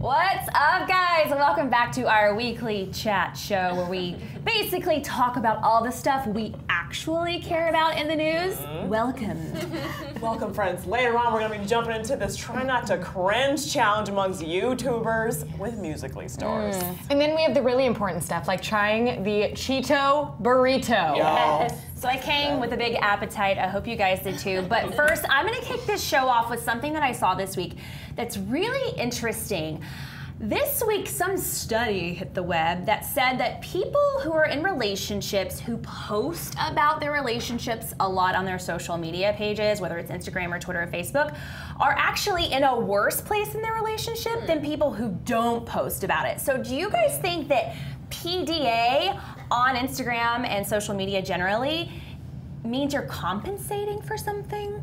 What's up, guys? Welcome back to our weekly chat show where we basically talk about all the stuff we actually care about in the news. Mm-hmm. Welcome. Welcome, friends. Later on, we're going to be jumping into this try not to cringe challenge amongst YouTubers with Musically stars. Mm. And then we have the really important stuff, like trying the Cheeto burrito. Yo. So I came with a big appetite. I hope you guys did too. But first, I'm going to kick this show off with something that I saw this week that's really interesting. This week, some study hit the web that said that people who are in relationships who post about their relationships a lot on their social media pages, whether it's Instagram or Twitter or Facebook, are actually in a worse place in their relationship than hmm. people who don't post about it. So, do you guys hmm. think that PDA on Instagram and social media generally means you're compensating for something?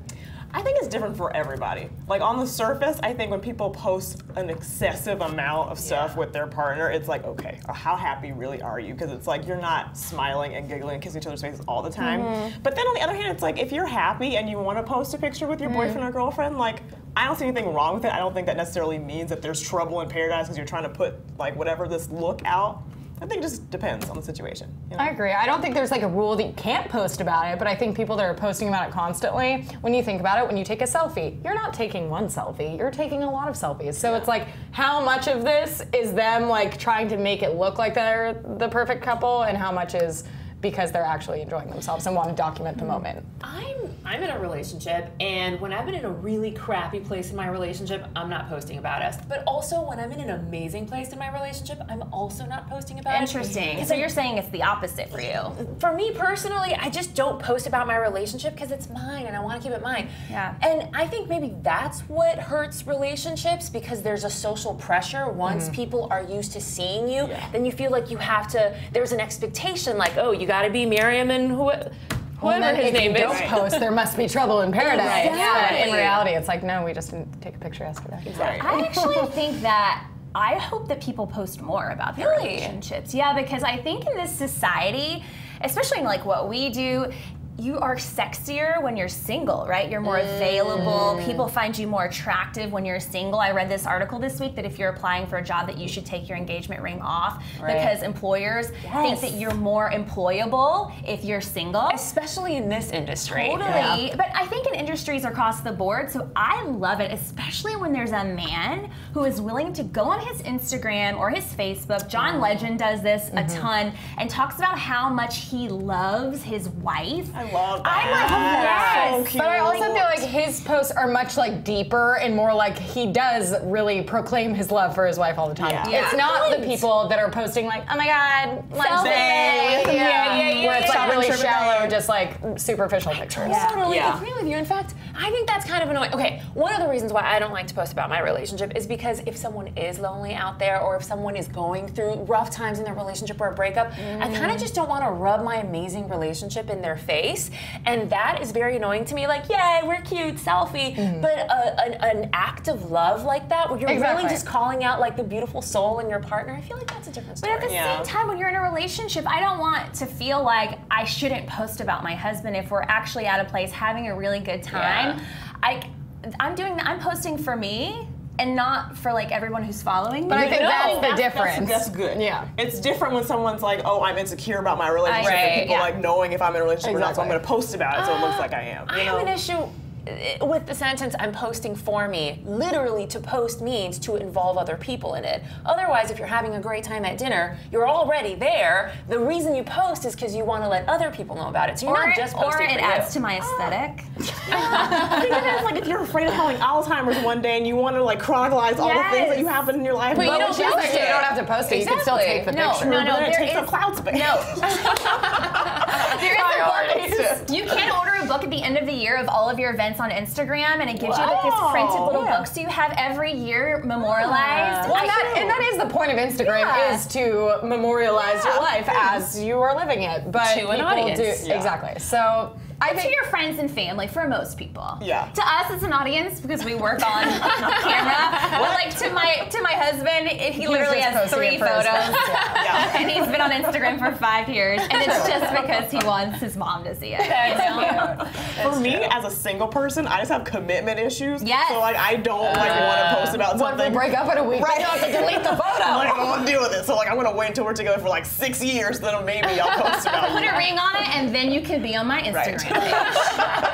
I think it's different for everybody. Like on the surface, I think when people post an excessive amount of stuff with their partner, it's like, okay, how happy really are you? Because it's like you're not smiling and giggling and kissing each other's faces all the time. Mm-hmm. But then on the other hand, it's like if you're happy and you want to post a picture with your Mm. boyfriend or girlfriend, like I don't see anything wrong with it. I don't think that necessarily means that there's trouble in paradise because you're trying to put like whatever this look out. I think it just depends on the situation. you know? I agree. I don't think there's like a rule that you can't post about it, but I think people that are posting about it constantly, when you think about it, when you take a selfie, you're not taking one selfie, you're taking a lot of selfies. So it's like, how much of this is them like trying to make it look like they're the perfect couple, and how much is because they're actually enjoying themselves and want to document the moment? I'm I'm in a relationship, and when I've been in a really crappy place in my relationship, I'm not posting about us. But also, when I'm in an amazing place in my relationship, I'm also not posting about it. Interesting. So you're saying it's the opposite for you. For me personally, I just don't post about my relationship because it's mine and I want to keep it mine. Yeah. And I think maybe that's what hurts relationships because there's a social pressure. Once mm-hmm. people are used to seeing you, Yeah. then you feel like you have to. There's an expectation, like, oh, you got to be Miriam and who. Whoever then his if name you is. don't post, there must be trouble in paradise. Right. But in reality, it's like, no, we just didn't take a picture yesterday. Right. I actually think that I hope that people post more about their Really? relationships. Yeah, because I think in this society, especially in like what we do, you are sexier when you're single, right? You're more available. Mm. People find you more attractive when you're single. I read this article this week that if you're applying for a job that you should take your engagement ring off because employers think that you're more employable if you're single. Especially in this industry. Totally. But I think in industries across the board, so I love it, especially when there's a man who is willing to go on his Instagram or his Facebook. John mm. Legend does this a mm-hmm. ton and talks about how much he loves his wife. I love that. I'm like, That's so yes. cute. But I also feel like his posts are much like deeper and more like he does really proclaim his love for his wife all the time. Yeah. It's Yeah. not the people that are posting like, oh my god, lunch Selfie. day. Yeah, yeah, yeah, Where it's yeah. like really Shopping trip shallow, day. just like superficial pictures. totally Yeah. agree with you. In fact, I think that's kind of annoying. Okay, one of the reasons why I don't like to post about my relationship is because if someone is lonely out there or if someone is going through rough times in their relationship or a breakup, I mm. kind of just don't want to rub my amazing relationship in their face. And that is very annoying to me. Like, yay, we're cute, selfie. Mm-hmm. But a, an, an act of love like that, where you're Exactly. really just calling out like the beautiful soul in your partner, I feel like that's a different story. But at the Yeah. same time, when you're in a relationship, I don't want to feel like I shouldn't post about my husband if we're actually at a place having a really good time. I, I'm doing. I'm posting for me and not for like everyone who's following me. But I think No, that's the difference. That's, good. Yeah. It's different when someone's like, oh, I'm insecure about my relationship, Right, and people yeah. like knowing if I'm in a relationship or not, so I'm going to post about it so it looks like I am. I you have know? an issue uh, Uh, with the sentence I'm posting for me. Literally, to post means to involve other people in it. Otherwise, if you're having a great time at dinner, you're already there. The reason you post is because you want to let other people know about it. So you're or, not just or posting it for adds you. to my ah. aesthetic. I think that's like if you're afraid of having Alzheimer's one day and you want to like chronicleize all the things that you happen in your life. But you don't when she's like, you don't have to post it. You can still take the No, picture. no, no. Then it takes is- up cloud space. No. there is a book. You can order a book at the end of the year of all of your events on Instagram, and it gives you like this printed little yeah. books you have every year memorialized. Well, and that, and that is the point of Instagram Yeah. is to memorialize your life as you are living it. But To an audience. do Yeah. exactly. So I But to your friends and family, for most people. Yeah. To us, it's an audience because we work on camera. But like to my to my husband, it, he literally has three it for his photos, yeah. Yeah. and he's been on Instagram for five years, and it's just because he wants his mom to see it. you know? For me, as a single person, I just have commitment issues. Yes. So like, I don't like want to post about what if we something. break up in a week? Right. You have to delete the photo. I'm like, I don't want to deal with it. So like, I'm gonna wait until we're together for like six years, then maybe I'll post about Put you. a ring on it, and then you can be on my Right.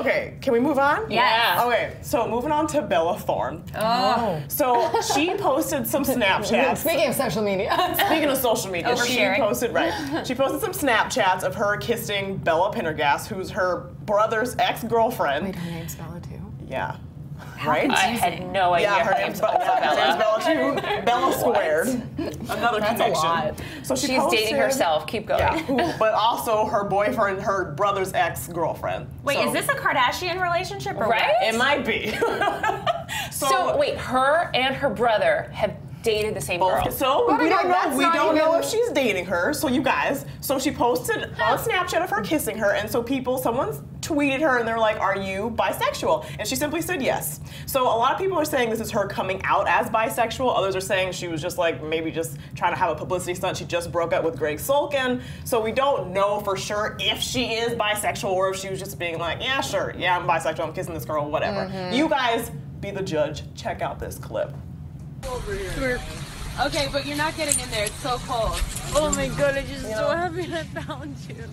Instagram. Okay, can we move on? Yes. Okay, so moving on to Bella Thorne. Oh. So she posted some Snapchats. Speaking of social media, Speaking of social media, she posted right. She posted some Snapchats of her kissing Bella Pendergast, who's her brother's ex-girlfriend. her name's Bella too. Yeah. Right? I had no idea yeah, her name's name's, Be- also her name's Bella. Bella too. Bella squared. Another That's a connection. lot. So she She's dating herself. Keep going. Yeah, but also her boyfriend, her brother's ex-girlfriend. Wait, So- is this a Kardashian relationship or Right? what? It might be. So wait, her and her brother have dated the same girl. So But we again, don't know. We don't know if she's dating her. So you guys, so she posted a Snapchat of her kissing her, and so people, someone's tweeted her, and they're like, "Are you bisexual?" And she simply said yes. So a lot of people are saying this is her coming out as bisexual. Others are saying she was just like maybe just trying to have a publicity stunt. She just broke up with Gregg Sulkin, so we don't know for sure if she is bisexual or if she was just being like, "Yeah, sure, yeah, I'm bisexual. I'm kissing this girl, whatever." Mm-hmm. You guys be the judge. Check out this clip. Okay, but you're not getting in there. It's so cold. Oh my god, I just so happy I found you.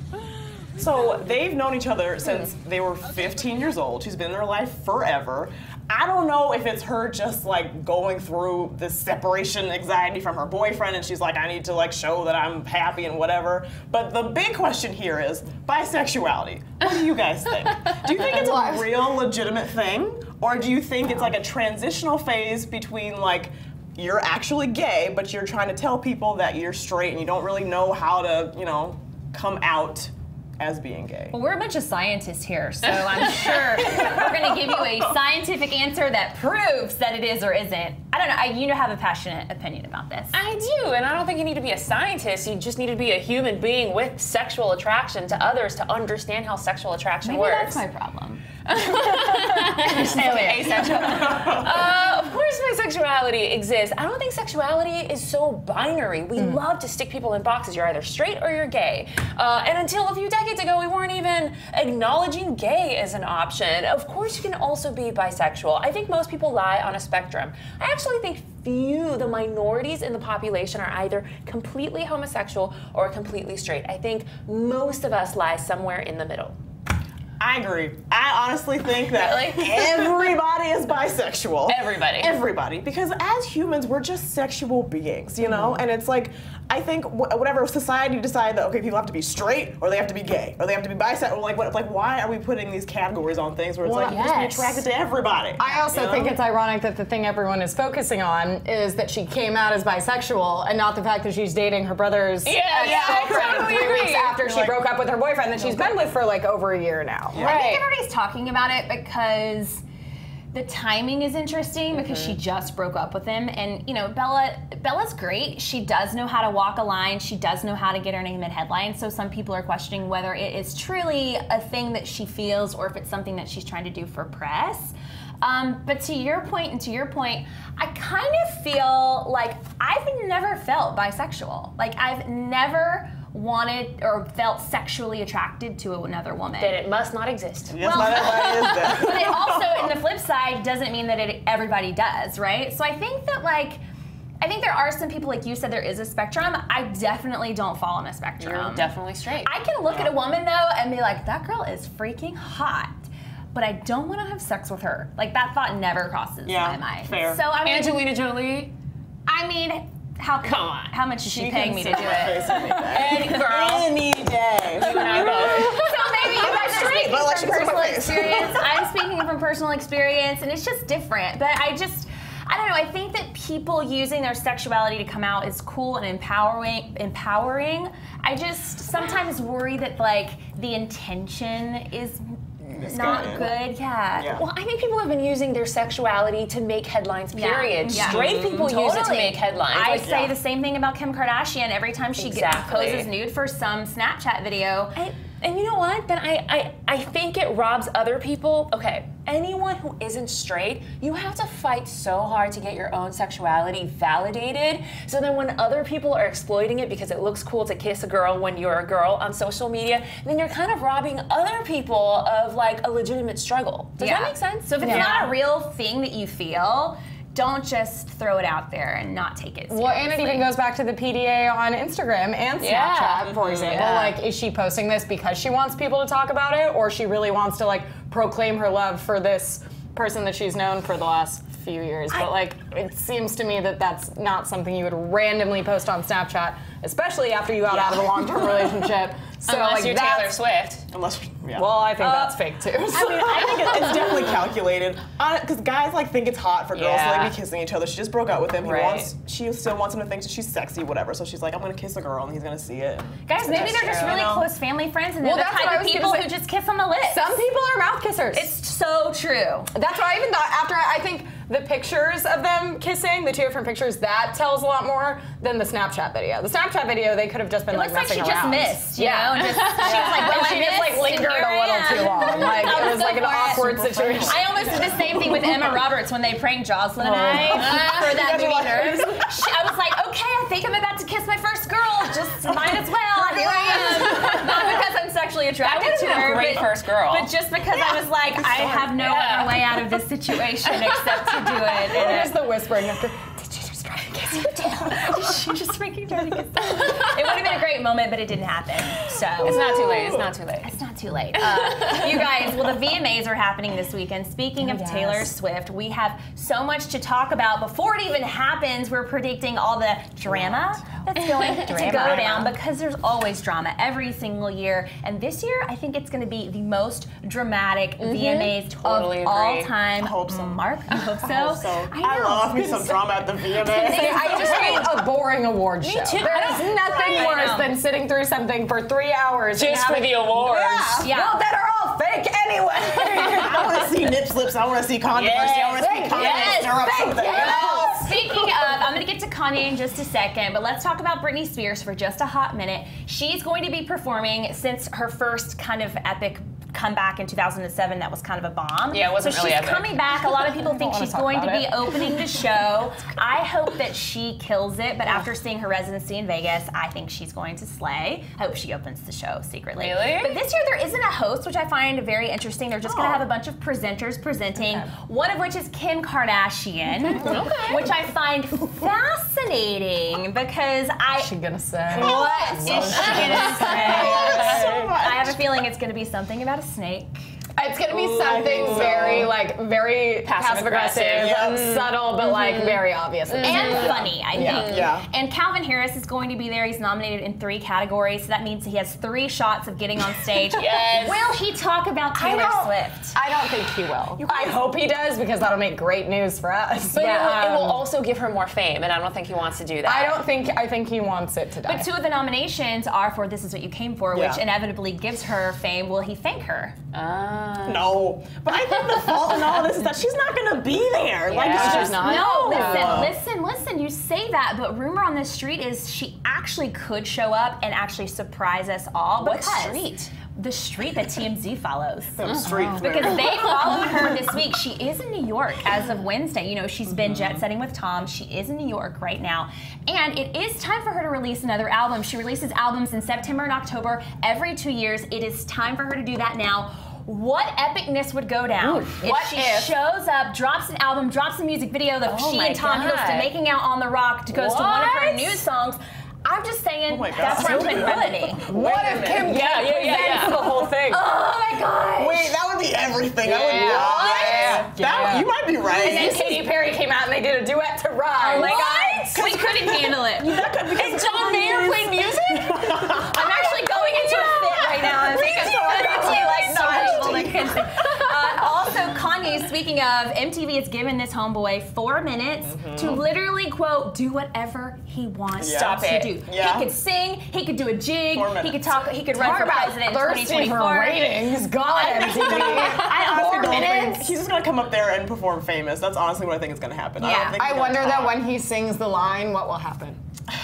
So they've known each other since hmm. they were 15 years old. She's been in their life forever. I don't know if it's her just like going through this separation anxiety from her boyfriend and she's like, I need to like show that I'm happy and whatever. But the big question here is bisexuality. What do you guys think? Do you think it's a real legitimate thing? Or do you think it's like a transitional phase between like you're actually gay, but you're trying to tell people that you're straight and you don't really know how to, you know, come out as being gay. Well, we're a bunch of scientists here, so I'm sure we're going to give you a scientific answer that proves that it is or isn't. I don't know. I, you know have a passionate opinion about this. I do, and I don't think you need to be a scientist. You just need to be a human being with sexual attraction to others to understand how sexual attraction Maybe works. that's my problem. Asexual. uh, of course, my sexuality exists. I don't think sexuality is so binary. We love to stick people in boxes. You're either straight or you're gay. Uh, and until a few decades ago, we weren't even acknowledging gay as an option. Of course, you can also be bisexual. I think most people lie on a spectrum. I actually think few, the minorities in the population, are either completely homosexual or completely straight. I think most of us lie somewhere in the middle. I agree. I honestly think that Really? everybody is bisexual. Everybody. Everybody. Because as humans, we're just sexual beings, you know? Mm-hmm. And it's like, I think whatever society decide that, okay, people have to be straight or they have to be gay or they have to be bisexual. Like, what, like why are we putting these categories on things where it's like, you just be yes. attracted to everybody? I also you know? think it's ironic that the thing everyone is focusing on is that she came out as bisexual and not the fact that she's dating her brother's Yeah, yeah, totally three weeks agree. after she Like- broke up with her boyfriend that she's been with for like over a year now. Right. I think everybody's talking about it because the timing is interesting because she just broke up with him and you know Bella Bella's great. She does know how to walk a line. She does know how to get her name in headlines. So some people are questioning whether it is truly a thing that she feels or if it's something that she's trying to do for press. Um, but to your point and to your point, I kind of feel like I've never felt bisexual. Like I've never wanted or felt sexually attracted to another woman. That it must not exist. Yes, well- not everybody is that. but it also, in the flip side, doesn't mean that it everybody does, right? So I think that like. I think there are some people, like you said, there is a spectrum. I definitely don't fall on a spectrum. You're definitely straight. I can look at a woman though and be like, that girl is freaking hot, but I don't want to have sex with her. Like that thought never crosses Yeah, my mind. fair. So I mean, Angelina Jolie. I mean, how Come on. How much is she, She paying me to do my it? face any day. Girl. Any day. You and I both. So maybe you guys are speaking but, like, from she's on my personal experience. I'm speaking from personal experience, and it's just different. But I just, I don't know. I think that people using their sexuality to come out is cool and empowering. Empowering. I just sometimes worry that like the intention is not Misguided. good. Yeah. Yeah. Well, I think people have been using their sexuality to make headlines, Yeah. period. Yeah. Straight mm-hmm. people use it to make headlines. I Like, say the same thing about Kim Kardashian. Every time she Exactly. poses nude for some Snapchat video, And you know what? Then I, I I think it robs other people. Okay, anyone who isn't straight, you have to fight so hard to get your own sexuality validated. So then when other people are exploiting it because it looks cool to kiss a girl when you're a girl on social media, then you're kind of robbing other people of like a legitimate struggle. Does that make sense? So if it's Yeah. not a real thing that you feel, don't just throw it out there and not take it seriously. Well, and it even goes back to the PDA on Instagram and Snapchat, Yeah. for mm-hmm. example. Yeah. Like, is she posting this because she wants people to talk about it, or she really wants to like proclaim her love for this person that she's known for the last few years? but like, it seems to me that that's not something you would randomly post on Snapchat, especially after you got out of a long-term relationship. So Unless like, you're Taylor Swift. Unless, yeah. Well, I think that's uh, fake too. I mean, I think it- it's definitely calculated. Because guys like think it's hot for girls to Yeah. like be kissing each other. She just broke up with him. He Right. wants. She still wants him to think that she's sexy, whatever. So she's like, I'm gonna kiss a girl, and he's gonna see it. Guys, maybe they're just really close family friends and they're Well, the type of people who just kiss on the lips. Some people are mouth kissers. It's so true. That's what I even thought. After I, I think the pictures of them kissing, the two different pictures, that tells a lot more than the Snapchat video. The Snapchat video, they could have just been It like looks like she messing just around. missed, you Yeah. know? And just, oh, she was like, well, she just like lingered a little too long. Like it was like an awkward situation. I almost did the same thing with Emma Roberts when they pranked Jocelyn and I oh. for that You're movie Nerves. I was like, okay, I think I'm about to kiss my first girl. Just might as well. Here I am. Not because I'm sexually attracted would've to been a her, great but, first girl. but just because I was like, I have no Yeah. other way out of this situation except to do it. There's And the whispering after. Did she just try to kiss you too? she just freaking tried to kiss. It would have been a great moment, but it didn't happen. So It's not too late. It's not too late. It's too late. Uh, you guys, well, the VMAs are happening this weekend. Speaking of yes. Taylor Swift, we have so much to talk about. Before it even happens, we're predicting all the drama that's going to go down because there's always drama every single year. And this year, I think it's going to be the most dramatic VMAs Totally of all time. I hope so. Mark, you hope so? I hope so. I, know. love me some drama at the VMAs. I just hate a boring award show. too. There's nothing worse than sitting through something for three hours Just for the awards. Yeah. Yeah. Well, that are all fake anyway. I want to see nip slips. I want to see controversy. I want to see Kanye yes, stir up thank something. you. you know? Speaking of, I'm going to get to Kanye in just a second, but let's talk about Britney Spears for just a hot minute. She's going to be performing since her first kind of epic comeback in 2007 that was kind of a bomb. Yeah, it wasn't so really she's epic. coming back. A lot of people think she's going to be it. opening the show. I hope that she kills it, but after seeing her residency in Vegas, I think she's going to slay. I hope she opens the show secretly. Really? But this year there isn't a host, which I find very interesting. They're just going Oh. to have a bunch of presenters presenting, one of which is Kim Kardashian, Okay. which I find fascinating because I. she gonna say? What is she gonna say? So much. I have a feeling it's gonna be something about a snake. It's gonna be Ooh, something so. very like very passive aggressive, Passive-aggressive. Yes. Mm-hmm. subtle, but like mm-hmm. very obvious. Mm-hmm. And funny, I Yeah. think. Yeah. And Calvin Harris is going to be there. He's nominated in three categories, so that means he has three shots of getting on stage. Yes. Will he talk about I Taylor don't- Swift? I don't think he will. I hope he does because that'll make great news for us. But it, will, it will also give her more fame, and I don't think he wants to do that. I don't think. I think he wants it to die. But two of the nominations are for This Is What You Came For, which inevitably gives her fame. Will he thank her? Ah. Ah. No. But I think the fault in all this is that she's not going to be there. Like, Yeah. it's She's just not? No, listen, Uh. listen, listen. You say that, but rumor on the street is she actually could show up and actually surprise us all. What because street? The street that TMZ follows. The street. man. Because they followed her this week. She is in New York as of Wednesday. You know, she's been jet setting with Tom. She is in New York right now. And it is time for her to release another album. She releases albums in September and October every two years. It is time for her to do that now. What epicness would go down if what she if- shows up, drops an album, drops a music video that Oh she and Tom God. Hiddleston making out on the rock goes to one of her new songs. I'm just saying Oh my God. that's where I'm putting So remedy. what if Kim Yeah, yeah, yeah, presents yeah. the whole thing? Oh my gosh. Wait, that would be everything. I would Yeah. love Yeah. That, Yeah. You might be right. And then Katy Perry came out and they did a duet to Rise. Oh my god. We couldn't handle it. Is John Mayer playing music? I'm actually going into a fit right now. I think I'm totally like not able to continue. Uh, also, Kanye, speaking of, MTV has given this homeboy four minutes to literally, quote, do whatever he wants Yeah. Stop to it. do. Yeah. He could sing, he could do a jig, he could talk, he could run Talk for about president in thirsty for ratings. God, MTV. I honestly Four don't minutes? think he's just gonna come up there and perform famous. That's honestly what I think is gonna happen. I, Yeah. don't think I wonder that when he sings the line, what will happen?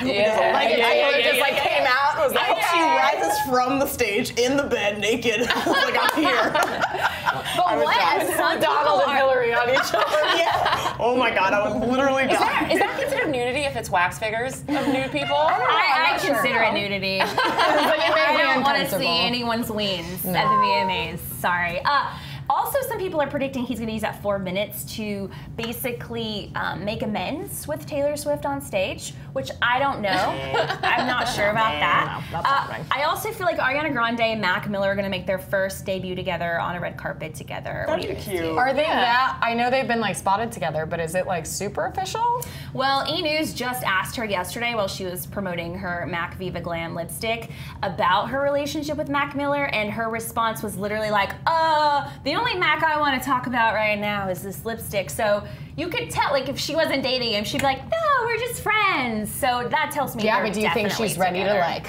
Yeah. Like if Yeah, Taylor yeah, just yeah, like yeah. came out and was I like, hope she rises from the stage in the bed naked. like I'm here. But was what? dying. Some Donald and. Hillary on each other. yeah. Oh my god, I would literally Is that, die. is that considered nudity if it's wax figures of nude people? I, I not sure. consider it nudity. But it I don't want to see anyone's weens at the VMAs. Sorry. Uh, also, some people are predicting he's going to use that four minutes to basically um, make amends with Taylor Swift on stage, which I don't know. I'm not sure about that. No, Uh. I also feel like Ariana Grande and Mac Miller are going to make their first debut together on a red carpet together. That'd do you be cute. think? Are they that? I know they've been like spotted together, but is it like super official? Well, E News just asked her yesterday while she was promoting her Mac Viva Glam lipstick about her relationship with Mac Miller, and her response was literally like, "Uh, the only Mac I want to talk about right now is this lipstick." So you could tell, like, if she wasn't dating him, she'd be like, "No, we're just friends." So that tells me. Yeah, but do you think definitely she's ready together. to like?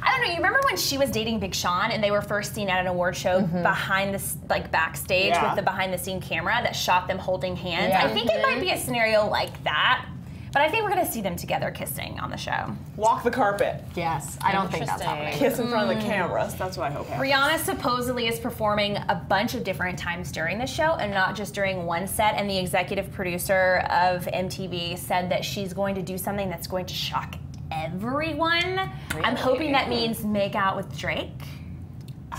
I don't know. You remember when she was dating Big Sean and they were first seen at an award show Mm-hmm. behind this, like backstage Yeah. with the behind the scene camera that shot them holding hands? Yeah. I think it might be a scenario like that. But I think we're gonna see them together kissing on the show. Walk the carpet. Yes, I don't think that's Interesting. happening. Kiss in front of the mm. cameras. That's what I hope happens. Rihanna supposedly is performing a bunch of different times during the show and not just during one set. And the executive producer of MTV said that she's going to do something that's going to shock everyone. I'm hoping that means make out with Drake.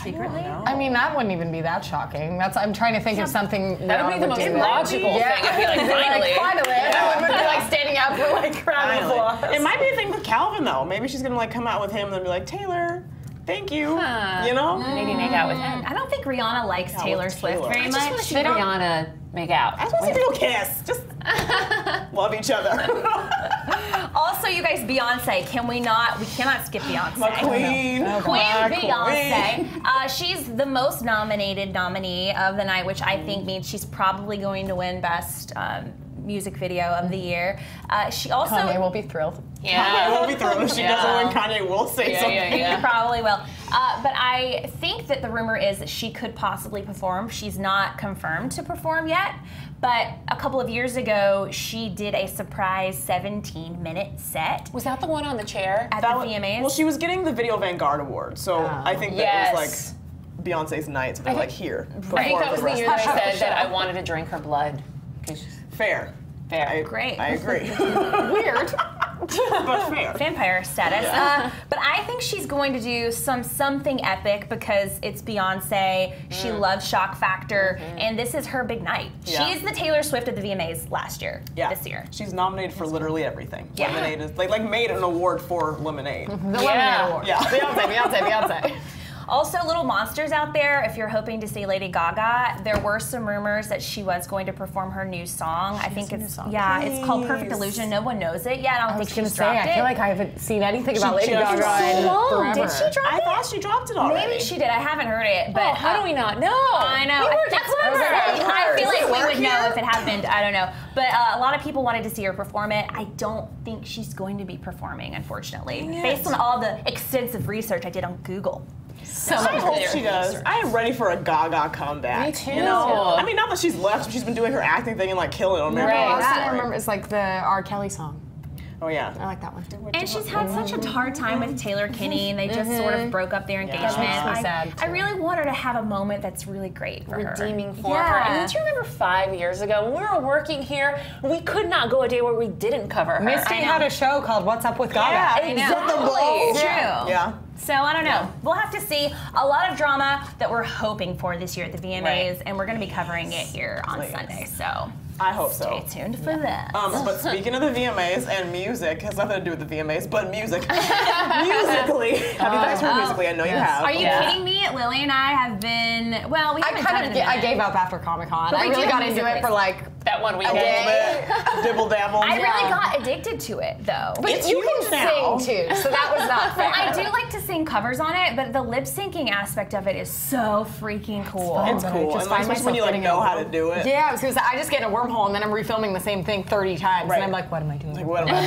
Secretly? I mean, that wouldn't even be that shocking. That's I'm trying to think of something That would be the Rihanna most logical Yeah. thing. I'd be like, finally. Like, finally, everyone would be like standing up for like round of applause. It might be a thing with Calvin though. Maybe she's gonna like come out with him and then be like, Taylor, thank you. Huh. You know? Maybe make out with him. Mm. I don't think Rihanna likes Yeah, Taylor Swift very I I just want much. to see don't- Rihanna make out. I just want to see people kiss. Just love each other. Also, you guys, Beyonce. Can we not? We cannot skip Beyonce. My queen. Queen My Beyonce. Uh, she's the most nominated nominee of the night, which I think means she's probably going to win Best um, Music Video of the Year. Uh, she also Kanye will be thrilled. I won't be thrilled if she Yeah. doesn't win. Kanye will say Yeah, something. yeah, yeah. probably will. Uh, but I think that the rumor is that she could possibly perform. She's not confirmed to perform yet. But a couple of years ago, she did a surprise 17 minute set Was that the one on the chair? at That the VMAs. Well, she was getting the Video Vanguard Award, so I think that Yes. was like Beyonce's night. So they're like, here. I think that was for the year that the I said that I wanted to drink her blood. she's Fair. Fair. I, Great. I agree. Weird. but fair. vampire status. Uh, but I think she's going to do some something epic because it's Beyonce. She loves shock factor, and this is her big night. Yeah. She's the Taylor Swift of the VMAs last year. Yeah. This year. She's nominated for literally everything. Yeah. Lemonade is like like made an award for Lemonade. The Yeah. Lemonade Award. Yeah. Beyonce, Beyonce, Beyonce. Also, little monsters out there. If you're hoping to see Lady Gaga, there were some rumors that she was going to perform her new song. I think it's yeah, it's called Perfect Illusion. No one knows it yet. I don't I think gonna she's say, dropped I feel like I haven't seen anything about Lady Gaga So long. forever. Did she drop I it? thought she dropped it already. Maybe she did. I haven't heard it, but Oh, how do we not know? I know. We I were think- just clever. I feel like we would know if it happened. I don't know. But uh, a lot of people wanted to see her perform it. I don't think she's going to be performing, unfortunately, based on all the extensive research I did on Google. So I hope she does. I am ready for a Gaga comeback. Me too. You know? I mean, not that she's left, but she's been doing her acting thing and like killing it on The American Right. last I Story. remember is like the R. Kelly song. Oh yeah. I like that one. And she's had such a hard time with Taylor Kinney, and they just sort of mm-hmm. broke up their engagement. makes me I, sad, I too. really want her to have a moment that's really great for her. redeeming for Yeah. her. And do you remember five years ago when we were working here, we could not go a day where we didn't cover her. Misty had a show called What's Up with Gaga. Yeah, I know. Exactly. True. Yeah. So I don't know. We'll have to see. A lot of drama that we're hoping for this year at the VMAs, Right. and we're going to be covering it here on Please. Sunday. So I hope so. stay tuned for that. Um, but speaking of the VMAs and music, has nothing to do with the VMAs, but music. musically. Have you guys heard musically? I know you have. Are you Yeah. kidding me? Lily and I have been. Well, we I kind of it ga- in a I gave up after Comic Con. I really got into it for like that one A weekend. little bit. Dibble dabble. I really got addicted to it though. But It's you huge can now. sing too, so that was not fair. Well, I do like to sing covers on it, but the lip syncing aspect of it is so freaking cool. fun. It's but I cool. just And like, find especially when you like getting know how to do it. Yeah, I was gonna say I just get in a wormhole and then I'm refilming the same thing 30 times, Right. and I'm like, what am I doing? Like, what am I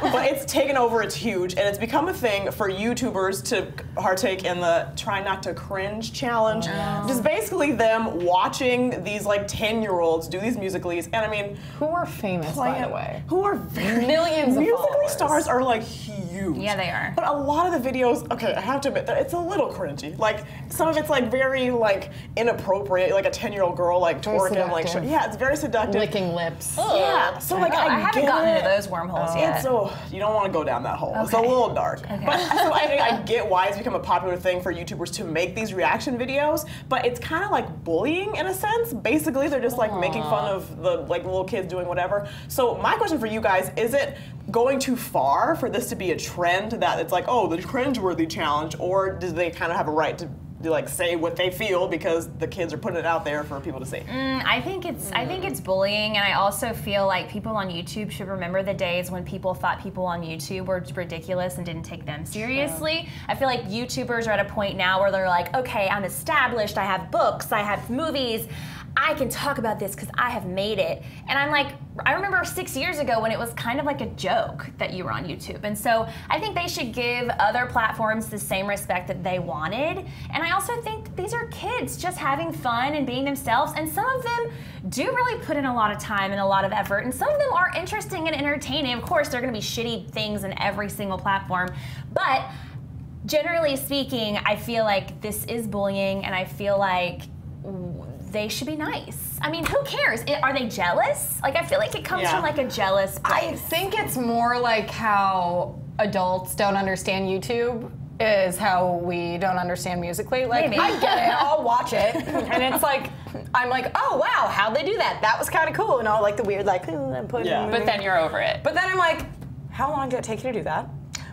doing? but it's taken over, it's huge, and it's become a thing for YouTubers to partake in the try not to cringe challenge. Just basically them watching these like 10 year olds do these music musicallys, and I mean, Who are famous, by the way? who are very Millions of musically stars are like huge. Yeah, they are. But a lot of the videos, okay, I have to admit that it's a little cringy. Like some of it's like very like inappropriate, like a ten year old girl like Very twerking, like yeah, it's very seductive. Licking lips. Yeah, so like Oh, I, I haven't get gotten it. into those wormholes yet. It's so you don't want to go down that hole. It's a little dark. Okay. But so I I get why it's become a popular thing for YouTubers to make these reaction videos, but it's kind of like bullying in a sense. Basically, they're just like making fun of the like little kids doing whatever. So my question for you guys is it going too far for this to be a trend that it's like, oh, the cringeworthy challenge, or do they kind of have a right to to, like say what they feel because the kids are putting it out there for people to see? Mm, I think it's I think it's bullying, and I also feel like people on YouTube should remember the days when people thought people on YouTube were ridiculous and didn't take them seriously. I feel like YouTubers are at a point now where they're like, okay, I'm established, I have books, I have movies. I can talk about this because I have made it. And I'm like, I remember six years ago when it was kind of like a joke that you were on YouTube. And so I think they should give other platforms the same respect that they wanted. And I also think these are kids just having fun and being themselves. And some of them do really put in a lot of time and a lot of effort. And some of them are interesting and entertaining. Of course, there are going to be shitty things in every single platform. But generally speaking, I feel like this is bullying, and I feel like they should be nice. I mean, who cares? I- are they jealous? Like, I feel like it comes Yeah. from like a jealous I think it's more like how adults don't understand YouTube is how we don't understand musically. Like Maybe. I get it, I'll watch it, and it's like I'm like, oh wow, how'd they do that? That was kind of cool, and all like the weird like, "Ooh, I'm putting. Yeah. But then you're over it. But then I'm like, how long did it take you to do that?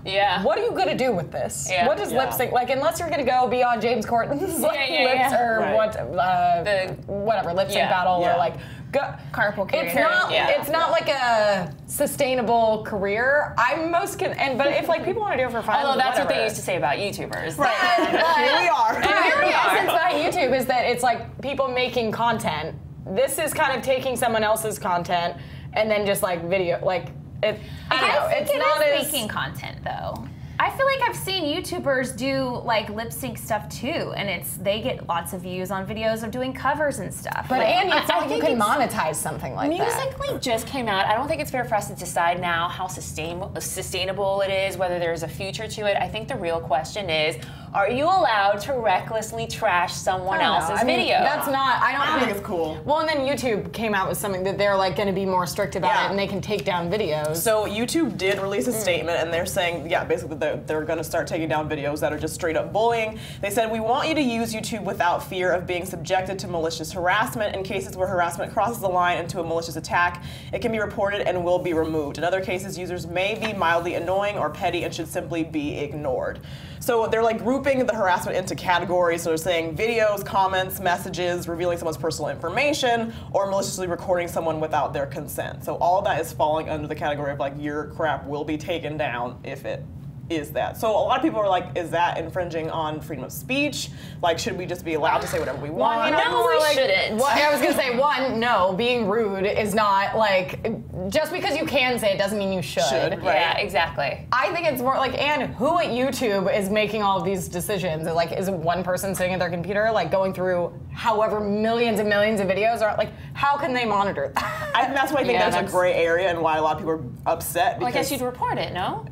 Yeah. What are you gonna do with this? Yeah. What does Yeah. lip sync like? Unless you're gonna go be on James Corden's like Yeah, yeah, lips yeah. or Right. what, uh, The- whatever lip sync Yeah. battle Yeah. or like go, Carpool It's not. Yeah. It's not like a sustainable career. I'm most con- and but if like people want to do it for fun, Although that's what they used to say about YouTubers. But, but Here we are. And Here we the are. essence behind YouTube is that it's like people making content. This is kind of taking someone else's content and then just like video like it. I don't know. It's not as making content though. I feel like I've seen YouTubers do like lip sync stuff too, and it's they get lots of views on videos of doing covers and stuff. But Like, and it's I- not I you think can it's- monetize something like that. Musically just came out. I don't think it's fair for us to decide now how sustainable sustainable it is, whether there's a future to it. I think the real question is, are you allowed to recklessly trash someone I don't know. else's I mean, video? That's not. I don't I think it's cool. Well, and then YouTube came out with something that they're like going to be more strict about Yeah. it, and they can take down videos. So YouTube did release a mm. statement, and they're saying, yeah, basically they're, going to start taking down videos that are just straight up bullying. They said we want you to use YouTube without fear of being subjected to malicious harassment. In cases where harassment crosses the line into a malicious attack, it can be reported and will be removed. In other cases, users may be mildly annoying or petty and should simply be ignored. So they're like grouping the harassment into categories. So they're saying videos, comments, messages, revealing someone's personal information, or maliciously recording someone without their consent. So all that is falling under the category of like your crap will be taken down if it is that. So a lot of people are like, is that infringing on freedom of speech? Like, should we just be allowed to say whatever we want? you know, No, we like, shouldn't. What, I was gonna say one, no, being rude is not like just because you can say it doesn't mean you should. Should, right. Yeah, exactly. I think it's more like, and who at YouTube is making all of these decisions? Like, is one person sitting at their computer, like going through however millions and millions of videos? Or like, how can they monitor that? I think that's why I think Yeah, there's a gray area and why a lot of people are upset. Well, I guess you'd report it, no?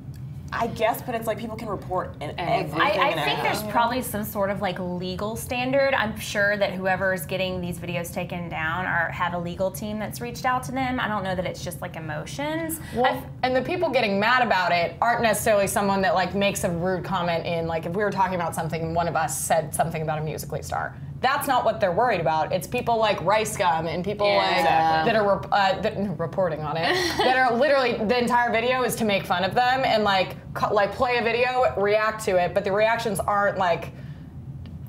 I guess, but it's like people can report in everything. I, I think anything. there's probably some sort of like legal standard. I'm sure that whoever is getting these videos taken down are have a legal team that's reached out to them. I don't know that it's just like emotions. Well, and the people getting mad about it aren't necessarily someone that like makes a rude comment in like if we were talking about something and one of us said something about a musically star. That's not what they're worried about. It's people like RiceGum and people Yeah. like Exactly. that are uh, that, reporting on it that are literally the entire video is to make fun of them and like like play a video, react to it, but the reactions aren't like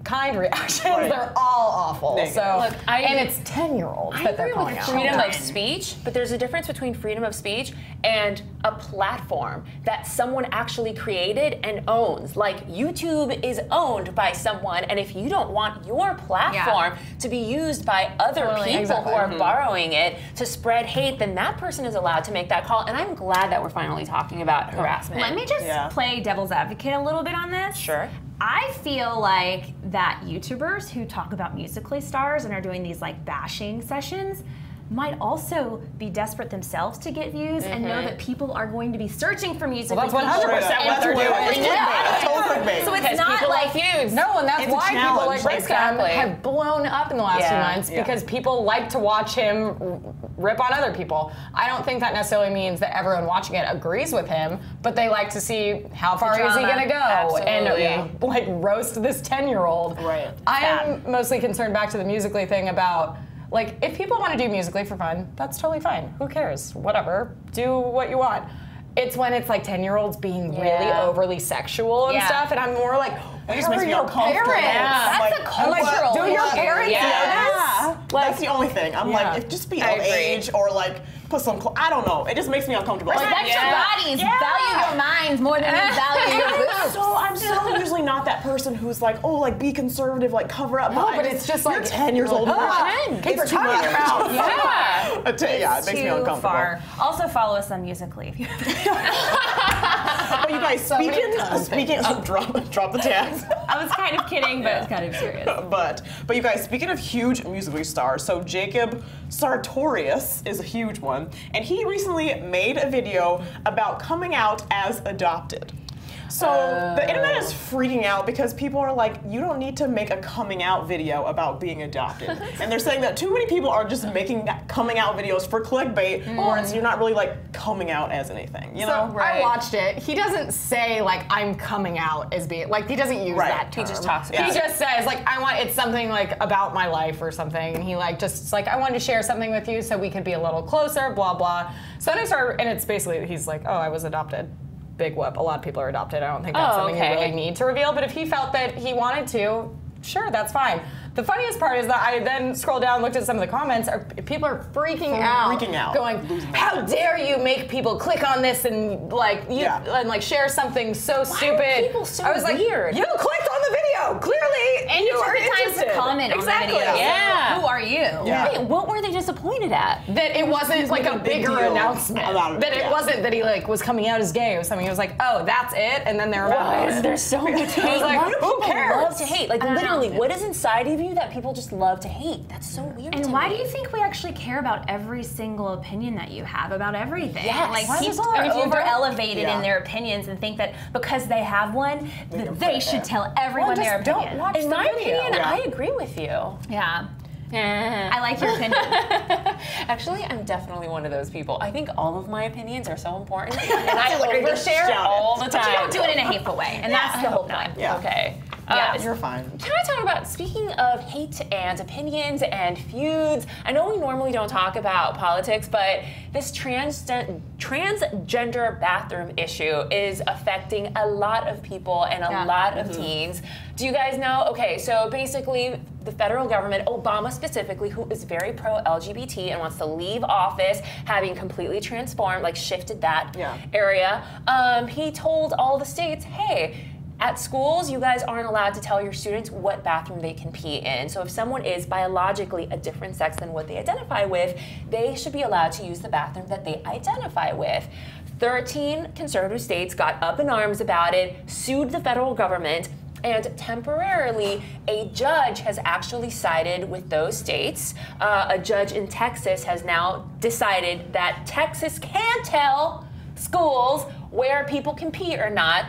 kind reactions. Right. They're all awful. Negative. So Look, I- and it's ten year olds I that they're agree calling with out. freedom of speech, but there's a difference between freedom of speech and a platform that someone actually created and owns. Like YouTube is owned by someone, and if you don't want your platform to be used by other Totally, people exactly. who are mm-hmm. borrowing it to spread hate, then that person is allowed to make that call. And I'm glad that we're finally talking about harassment. Let me just Yeah. play devil's advocate a little bit on this. Sure. I feel like that YouTubers who talk about musically stars and are doing these like bashing sessions, might also be desperate themselves to get views and know mm-hmm. that people are going to be searching for music. Well, that's what 100% That's what they're doing. it's clickbait. That's total clickbait. So it's Because not like like views. No, and that's It's why people like Bryce Exactly. have blown up in the last Yeah. few months Yeah. because people like to watch him rip on other people. I don't think that necessarily means that everyone watching it agrees with him, but they like to see how far is he going to go Absolutely. and like roast this 10 year old. Right. I am mostly concerned back to the musically thing about. Like, if people want to do musically for fun, that's totally fine. Who cares? Whatever. Do what you want. It's when it's like 10 year olds being really overly sexual and Yeah. stuff, and I'm more like, That just makes are me your parents? I'm That's like, a I'm like, cultural do your parents Yeah. know this? That's the only thing. I'm Yeah. like, just be I of age or like put some. Cl- I don't know. It just makes me uncomfortable. It's Respect like, your bodies, Yeah. value your minds more than you value your boobs. So I'm so usually not that person who's like, oh, like be conservative, like cover up. No, my- but it's just you're like- 10 years old. Ah, It's keep your too tongue in your much. mouth. Yeah. A t- yeah, it makes me Too uncomfortable. far. Also follow us on Musically. if you- But you guys, many speaking, times. speaking, drop, drop the tags. I was kind of kidding, but it's kind of serious. but but you guys, speaking of huge musical stars, so Jacob Sartorius is a huge one, and he recently made a video about coming out as adopted. So the oh. internet is freaking out because people are like, you don't need to make a coming out video about being adopted. and they're saying that too many people are just making coming out videos for clickbait, or it's mm. you're not really like coming out as anything, you know? So I watched it. He doesn't say like I'm coming out as being like he doesn't use Right. that He just talks He about it. just says like I want it's something like about my life or something. And he like just like I wanted to share something with you so we could be a little closer. Blah blah. So then I started and it's basically he's like oh I was adopted. Big whoop. A lot of people are adopted. I don't think that's Oh, something okay. you really need to reveal. But if he felt that he wanted to, sure, that's fine. The funniest part is that I then scrolled down, looked at some of the comments. Are, people are freaking out, Freaking out. going, "How dare you make people click on this and like you Yeah. and like share something so stupid?" people so I was like, weird? "You clicked on the video, clearly, And you are took the time to comment exactly. on the video. Yeah. Who are you? Yeah. Wait, what were they disappointed at? That it wasn't like a a big bigger deal announcement. about it, That it yeah. wasn't that he like was coming out as gay or something. It was like, "Oh, that's it," and then they're about it. There's so much hate. like, Why do who cares? love to hate? Like literally, know. what is inside of you that people just love to hate? That's so weird. to And why me. do you think we actually care about every single opinion that you have about everything? Yes. Like Why people does are over elevated Yeah. in their opinions and think that because they have one, that can they should tell everyone Well, their just don't watch In the my video. opinion, Yeah. I agree with you. Yeah. I I like your opinion. Actually, I'm definitely one of those people. I think all of my opinions are so important, and I overshare all the time. but you don't do it in a hateful way, and that's the whole point. Yeah. Okay. Yeah. Uh, You're fine. Can I talk about speaking of hate and opinions and feuds? I know we normally don't talk about politics, but this trans transgender bathroom issue is affecting a lot of people and a Yeah. lot of teens. Do you guys know? Okay, so basically, the federal government, Obama specifically, who is very pro LGBT and wants to leave office, having completely transformed, like shifted that Yeah. area, um, he told all the states, hey, at schools, you guys aren't allowed to tell your students what bathroom they can pee in. So if someone is biologically a different sex than what they identify with, they should be allowed to use the bathroom that they identify with. 13 conservative states got up in arms about it, sued the federal government, and temporarily, a judge has actually sided with those states. Uh, a judge in Texas has now decided that Texas can tell schools where people can pee or not.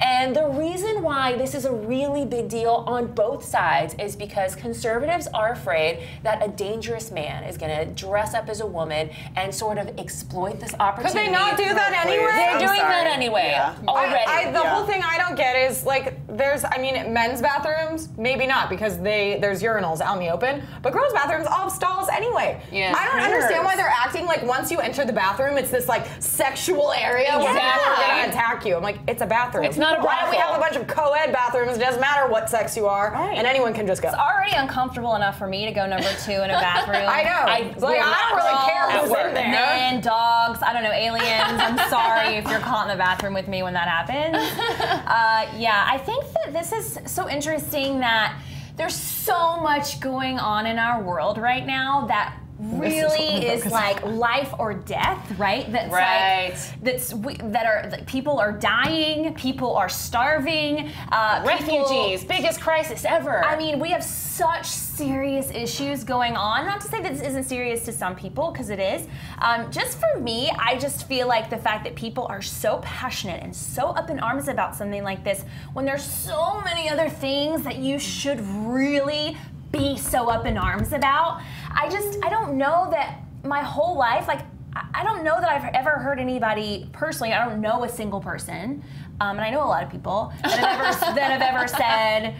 And the reason why this is a really big deal on both sides is because conservatives are afraid that a dangerous man is going to dress up as a woman and sort of exploit this opportunity. Could they not do that anyway? They're I'm doing that anyway Yeah. already. I, I, the Yeah. whole thing I don't get is like there's I mean men's bathrooms maybe not because they there's urinals out in the open but girls bathrooms all have stalls anyway. Yeah. I don't Cares. understand why they're acting like once you enter the bathroom it's this like sexual area where people are gonna attack you. I'm like it's a bathroom. It's not a Why don't we have a bunch of co-ed bathrooms? It doesn't matter what sex you are Right. and anyone can just go. It's already uncomfortable enough for me to go number two in a bathroom. I know. I like I don't really care at who's work. in there. Men, dogs, I don't know, aliens. I'm sorry if you're caught in the bathroom with me when that happens. Uh, yeah, I think that this is so interesting that there's so much going on in our world right now that really is like life or death, right? That's Right. like that's we, that are that people are dying, people are starving, uh, people- Refugees, biggest crisis ever. I mean, we have such serious issues going on. Not to say that this isn't serious to some people, because it is. Um, just for me, I just feel like the fact that people are so passionate and so up in arms about something like this, when there's so many other things that you should really be so up in arms about. I just, I don't know that my whole life, like, I I don't know that I've ever heard anybody personally. I don't know a single person, um, and I know a lot of people that have ever, that have ever said,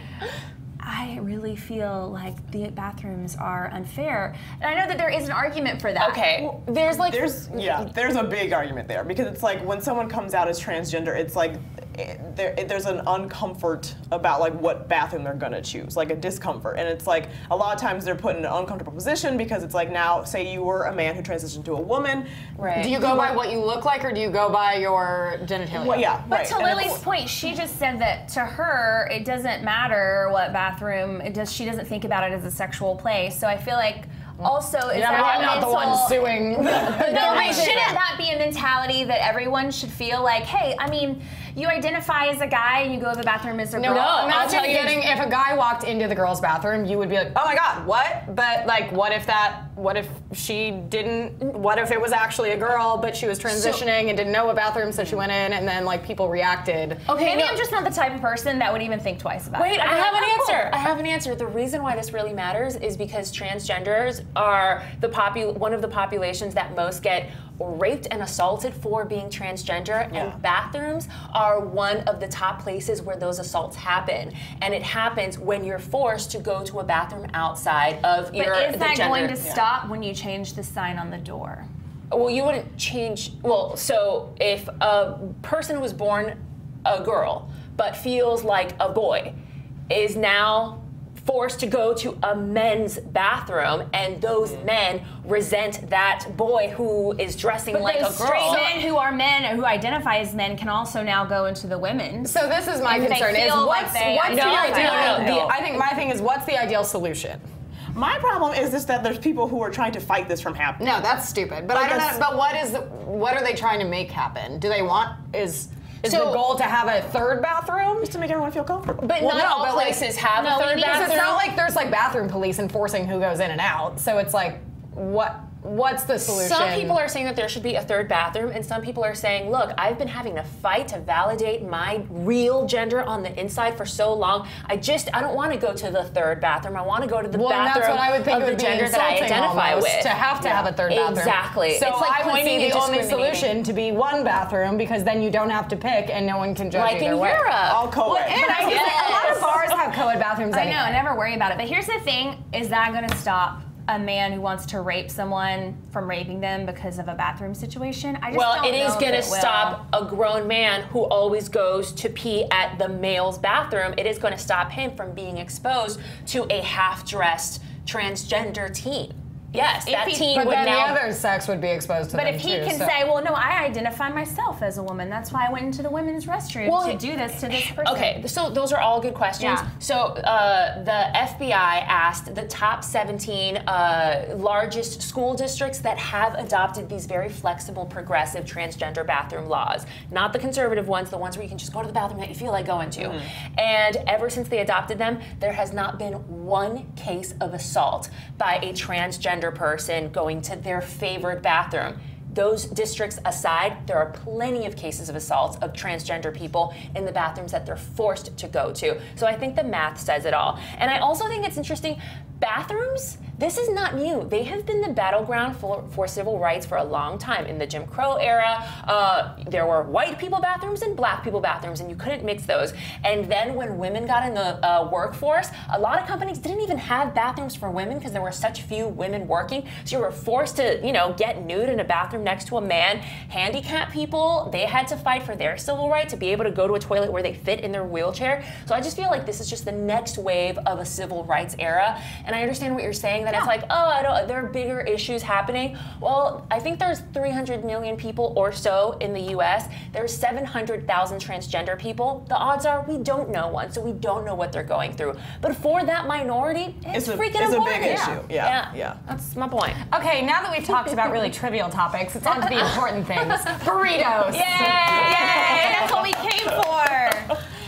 I really feel like the bathrooms are unfair. And I know that there is an argument for that. okay, there's like There's yeah, there's a big argument there because it's like when someone comes out as transgender, it's like there, there's an uncomfort about like what bathroom they're gonna choose, like a discomfort, and it's like a lot of times they're put in an uncomfortable position because it's like now, say you were a man who transitioned to a woman, right. Do you go by what you look like, or do you go by your genitalia? well, yeah, But right. to and Lily's point, she just said that to her, it doesn't matter what bathroom. It does. She doesn't think about it as a sexual play. So I feel like also is Yeah, that but a I'm not the mental- one suing. No, but shouldn't that be a mentality that everyone should feel like, hey, I mean, you identify as a guy and you go to the bathroom as a No, girl. No, I'll imagine tell you- getting if a guy walked into the girls' bathroom, you would be like, "Oh my god, what?" But like, what if that? What if she didn't? What if it was actually a girl, but she was transitioning and didn't know a bathroom, so she went in, and then like people reacted. okay, Maybe no. I'm just not the type of person that would even think twice about Wait, it. I I'd have an "Oh, cool." answer. I have an answer. The reason why this really matters is because transgenders are the popu- one of the populations that most get raped and assaulted for being transgender, Yeah. and bathrooms are one of the top places where those assaults happen. And it happens when you're forced to go to a bathroom outside of But your is the that gender. going to stop when you change the sign on the door? Well, you wouldn't change. Well, so if a person was born a girl but feels like a boy, is now forced to go to a men's bathroom, and those mm. men resent that boy who is dressing like a girl. straight men who are men and who identify as men can also now go into the women's. So this is my And concern: is feel like what's, they what's the identify ideal? like the- I think my thing is, what's the ideal solution? My problem is just that there's people who are trying to fight this from happening. No, that's stupid. But I don't know. But what is the, what are they trying to make happen? Do they want is is So- the goal to have a third bathroom? Just to make everyone feel comfortable. but Well, not no, all but, like, places have no, a third need to- bathroom. it's not like there's like bathroom police enforcing who goes in and out. So it's like, what what's the solution? Some people are saying that there should be a third bathroom, and some people are saying, look, I've been having a fight to validate my real gender on the inside for so long. I just, I don't want to go to the third bathroom. I want to go to the Well, bathroom that's what I would think of it the would be gender that I insulting identify with. to have to have a third bathroom. Exactly. So It's like I would pointing see and the only solution to be one bathroom because then you don't have to pick and no one can judge Like either in way. Europe. All co-ed. Well, and I was gonna a lot of bars have co-ed bathrooms. I anyway. know, I never worry about it. But here's the thing: is that going to stop a man who wants to rape someone from raping them because of a bathroom situation? I just Well, it is going to stop a grown man who always goes to pee at the male's bathroom. It is going to stop him from being exposed to a half-dressed transgender teen. Yes, If that he- teen But would then now. the other sex would be exposed to But if he too, can so- say, "Well, no, I identify myself as a woman. That's why I went into the women's restroom Well, to do this to this person." Okay, so those are all good questions. Yeah. So uh, the FBI asked the top 17 uh, largest school districts that have adopted these very flexible, progressive transgender bathroom laws. Not the conservative ones, the ones where you can just go to the bathroom that you feel like going to. And ever since they adopted them, there has not been one case of assault by a transgender person going to their favorite bathroom. Those districts aside, there are plenty of cases of assaults of transgender people in the bathrooms that they're forced to go to. So I think the math says it all. And I also think it's interesting bathrooms, this is not new. They have been the battleground for, for civil rights for a long time. In the Jim Crow era, uh, there were white people bathrooms and black people bathrooms, and you couldn't mix those. And then when women got in the uh, workforce, a lot of companies didn't even have bathrooms for women because there were such few women working. So you were forced to, you know, get nude in a bathroom next to a man. Handicapped people, they had to fight for their civil right to be able to go to a toilet where they fit in their wheelchair. So I just feel like this is just the next wave of a civil rights era. And I understand what you're saying that it's like, oh, I don't. There are bigger issues happening. Well, I think there's 300 million people or so in the U.S. There's 700,000 transgender people. The odds are we don't know one, so we don't know what they're going through. But for that minority, it's, It's a- freaking it's a important. big issue. Yeah, yeah. yeah That's my point. Okay, now that we've talked about really trivial topics, it's on to the important things. Burritos. Yay! That's what we came for.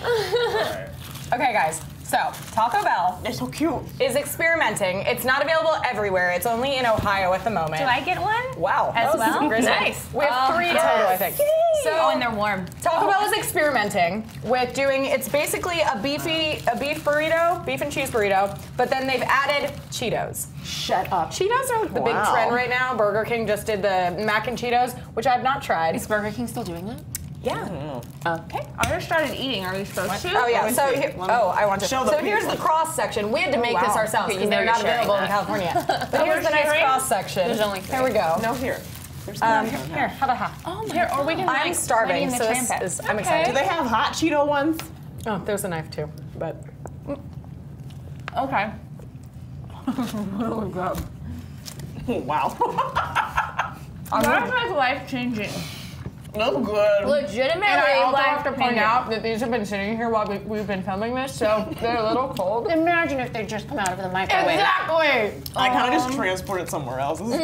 Okay, guys. So Taco Bell They're so cute. is experimenting. It's not available everywhere. It's only in Ohio at the moment. Do I get one? Wow. As well? crazy. Nice. We have Oh, three yes. total, I think. So Oh, and they're warm. Taco Bell is experimenting with doing. It's basically a beefy, a beef burrito, beef and cheese burrito, but then they've added Cheetos. Shut up. Cheetos are the big trend right now. Burger King just did the mac and Cheetos, which I've not tried. Is Burger King still doing that? Yeah. Okay. I just started eating. Are we supposed to? Oh yeah. So here, oh, I want to. show the so here's the cross section. We had to make this wow. ourselves you because know they're you're not sharing available in. California. But here's the nice cross section. There's only three. Here we go. No, here. There's Um, none. here, have a half. Oh my Here, or we can I'm like, starving, ready in the so this trampet. is, I'm Do excited. Do they have hot Cheeto ones? Oh, there's a knife too, but Okay. Oh, wow. That's like life changing. That's good. Legitimately And I also life have to point out that these have been sitting here while we, we've been filming this, so they're a little cold. Imagine if they just come out of the microwave. Exactly. I kind of just um, transported somewhere else. This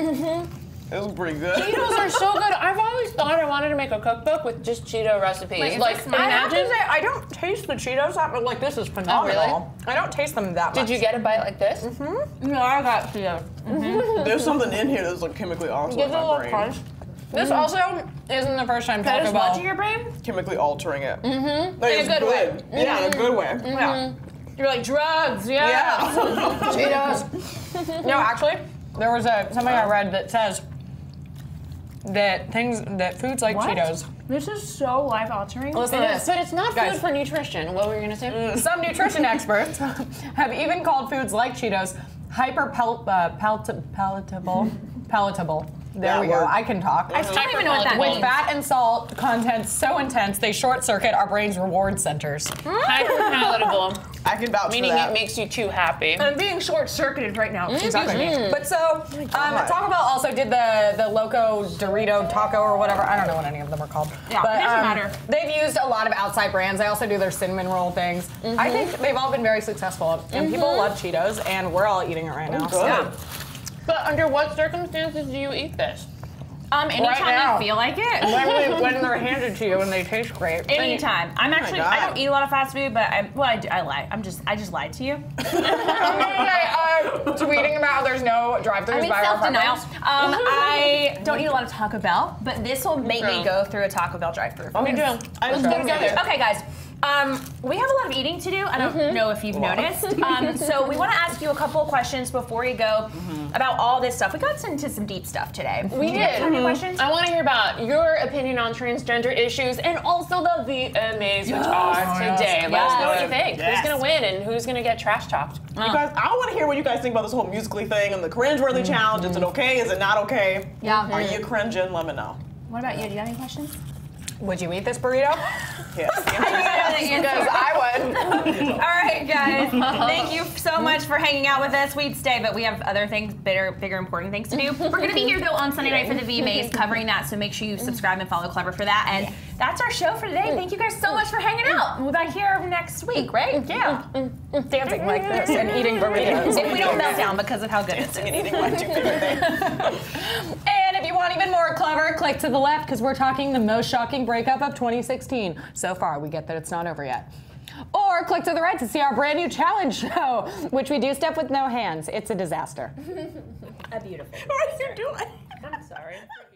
It was mm-hmm. pretty good. Cheetos are so good. I've always thought I wanted to make a cookbook with just Cheeto recipes. Wait, is like, this I have to imagine. say, I don't taste the Cheetos that much. Like this is oh, phenomenal. Oh, really? I don't taste them that much. Did you get a bite like this? Mm-hmm. No, I got Cheetos. Mm-hmm. There's something in here that's like chemically awesome. Gives it a little brain. crunch. This also isn't the first time That Taco is what to your brain? Chemically altering it. Mm-hmm. Like, In a it's good way. good. Yeah, in a good way. Yeah. You're like drugs, yeah. Yeah. Cheetos. no, actually, there was a something I read that says that things that foods like What? Cheetos. This is so life altering. Listen to this. But it's not Guys. food for nutrition. What were you gonna say? Some nutrition experts have even called foods like Cheetos hyper pal- uh, palata- palatable. Palatable. There That we go. I can talk. I still don't even know what that With means. fat and salt content so intense, they short circuit our brain's reward centers. Hyper palatable, I can vouch meaning for that. it makes you too happy. I'm being short circuited right now. Exactly. But so, um, God. Taco Bell also did the the Loco Dorito Taco or whatever. I don't know what any of them are called. Yeah, but, doesn't um, matter. They've used a lot of outside brands. They also do their cinnamon roll things. I think they've all been very successful, and people love Cheetos, and we're all eating it right now. Good. Yeah. But under what circumstances do you eat this? Um, anytime now. I feel like it. When, they, when they're handed to you and they taste great. Anytime. I'm actually. I don't eat a lot of fast food, but I'm, Well, I, do, I lie. I'm just. I just lied to you. I'm tweeting about how there's no drive-throughs I mean, self-denial. Um. I don't eat a lot of Taco Bell, but this will make me go through a Taco Bell drive-through. Me too. I Let's just go. Okay, guys. Um, we have a lot of eating to do. I don't mm-hmm. know if you've noticed. Um, so we want to ask you a couple of questions before we go mm-hmm. about all this stuff. We got into some deep stuff today. We Do you guys did. have any mm-hmm. questions? I want to hear about your opinion on transgender issues and also the VMAs, which are oh, today. Let us know what you think. Yes. Who's gonna win and who's gonna get trash talked? You uh. guys, I want to hear what you guys think about this whole musically thing and the cringeworthy challenge. Is it okay? Is it not okay? Yeah. Are you cringing? Let me know. What about you? Do you have any questions? Would you eat this burrito? Yes. Because I would. All right, guys. Thank you so much for hanging out with us. We'd stay, but we have other things, bigger, bigger, important things to do. We're going to be here though on Sunday night for the VMAs, covering that. So make sure you subscribe and follow Clevver for that. And that's our show for today. Mm. Thank you guys so much for hanging out. Mm. We'll be back here next week, right? Mm. Yeah. Dancing like this and eating burritos. If we don't melt down because of how good it is. and eating my two favorite things. And if you want even more Clevver, click to the left because we're talking the most shocking breakup of 2016. So far, we get that it's not over yet. Or click to the right to see our brand new challenge show, which we do step with no hands. It's a disaster. A beautiful. What are you doing? I'm sorry.